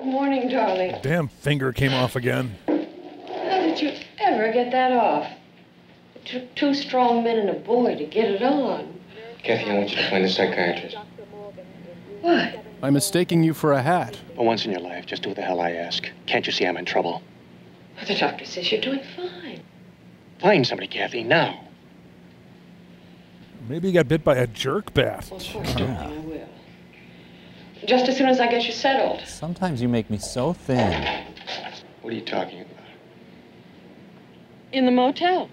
Good morning, darling. Damn finger came off again. How did you ever get that off? It took two strong men and a boy to get it on. Kathy, I want you to find a psychiatrist. What? I'm mistaking you for a hat. For once in your life, just do what the hell I ask. Can't you see I'm in trouble? Well, the doctor says you're doing fine. Find somebody, Kathy, now. Maybe he got bit by a jerk bat. Well, of course, darling, I will. Just as soon as I get you settled. Sometimes you make me so thin. What are you talking about? In the motel.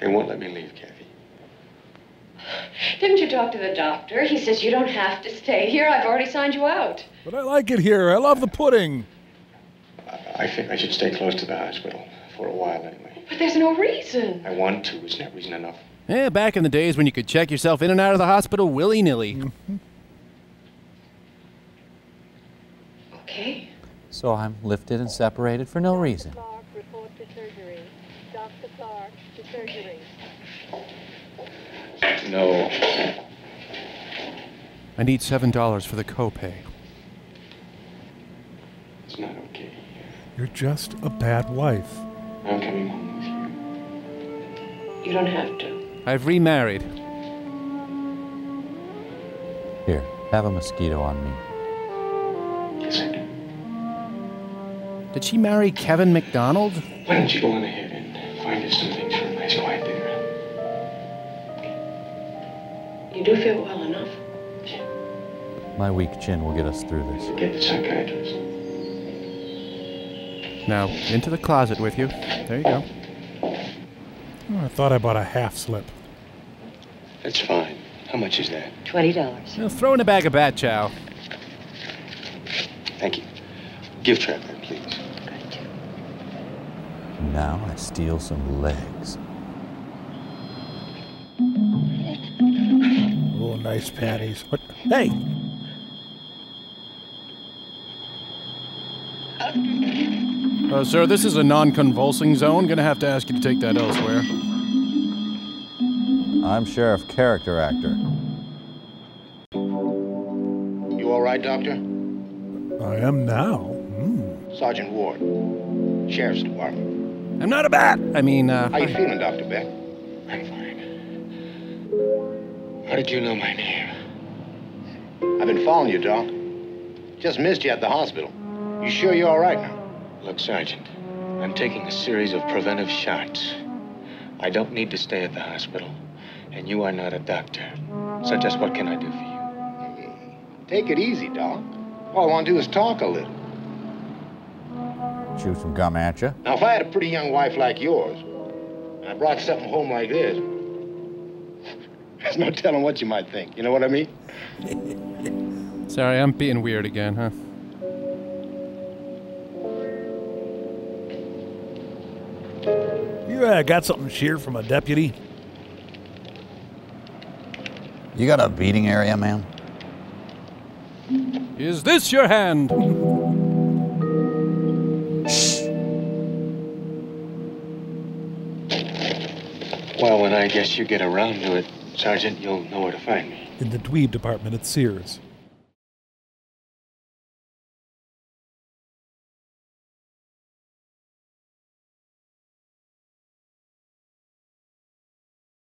They won't let me leave, Kathy. Didn't you talk to the doctor? He says you don't have to stay here. I've already signed you out. But I like it here. I love the pudding. I, I think I should stay close to the hospital for a while anyway. But there's no reason. I want to. Isn't that reason enough? Yeah, back in the days when you could check yourself in and out of the hospital willy nilly. Okay. Mm-hmm. So I'm lifted and separated for no reason. Clark, report to surgery. Dr. Clark, to surgery. No. I need $7 for the copay. It's not okay. You're just a bad wife. I'm coming home with you. You don't have to. I've remarried. Here, have a mosquito on me. Did she marry Kevin McDonald? Why don't you go on ahead and find us some things for a nice quiet dinner? You do feel well enough. My weak chin will get us through this. Get the psychiatrist. Now, into the closet with you. There you go. Oh, I thought I bought a half slip. That's fine. How much is that? Twenty dollars. Now, throw in a bag of bat chow. Thank you. Give Trap that, please. Now I steal some legs. Oh, nice patties. What? Hey! Uh, sir, this is a non-convulsing zone. Gonna have to ask you to take that elsewhere. I'm Sheriff Character Actor. You all right, Doctor? I am now. Hmm. Sergeant Ward, Sheriff's Department. I'm not a bat. I mean, uh, How are you feeling, Dr. Beck? I'm fine. How did you know my name? I've been following you, Doc. Just missed you at the hospital. You sure you're all right now? Look, Sergeant, I'm taking a series of preventive shots. I don't need to stay at the hospital, and you are not a doctor. So just what can I do for you? Take it easy, Doc. All I want to do is talk a little. Chew some gum at you. Now, if I had a pretty young wife like yours, and I brought something home like this, there's no telling what you might think. You know what I mean? sorry, I'm being weird again, huh? You uh, got something sheared from a deputy? You got a beating area, man? Is this your hand? Well, when I guess you get around to it, Sergeant, you'll know where to find me. In the dweeb department at Sears.